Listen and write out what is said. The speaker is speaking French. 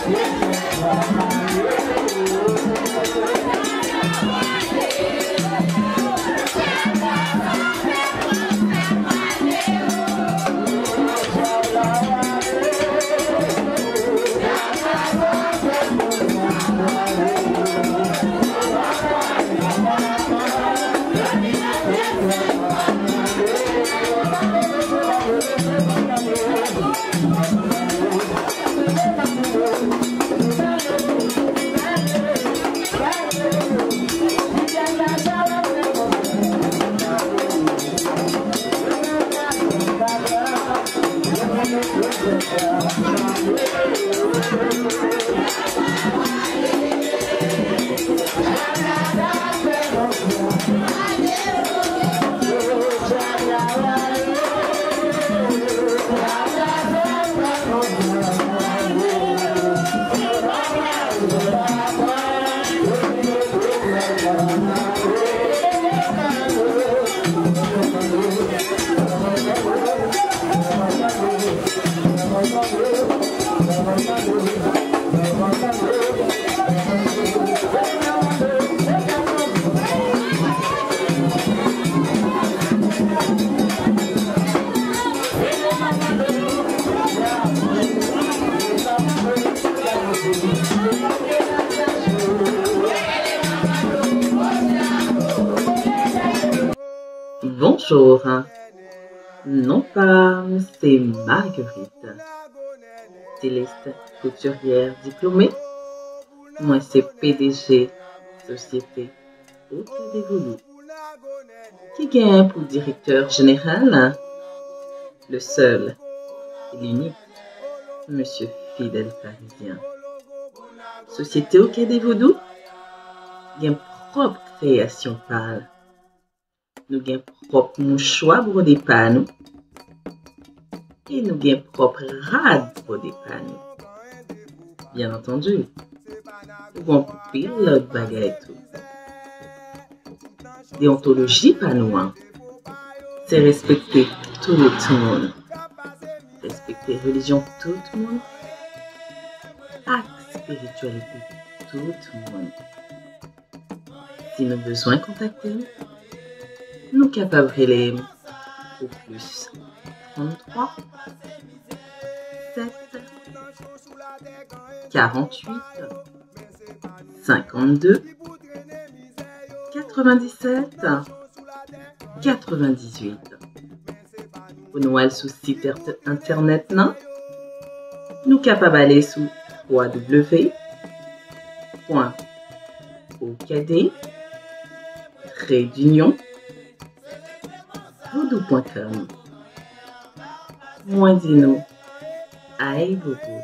Thank you. Bonjour. Non pas, c'est Marguerite. Styliste couturière diplômée. Moi, c'est PDG Société au dévolu. Qui gagne pour directeur général? Le seul et l'unique, Monsieur Fidèle Parisien. Société au Quai des propre création pâle. Nous avons propre mouchoir pour des panneaux. Et nous avons propre rad pour des panneaux. Bien entendu, nous avons pile l'autre baguette. Déontologie panouin, c'est respecter tout le monde. Respecter religion tout le monde. Acte spiritualité tout le monde. Si nous avons besoin de capables les au plus. 33 7 48 52 97 98 Pour nous aller sur site internet non nous capables sur www.okd tudo contra mim. Mãe de novo, ai, vovô.